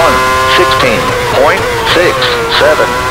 116.67.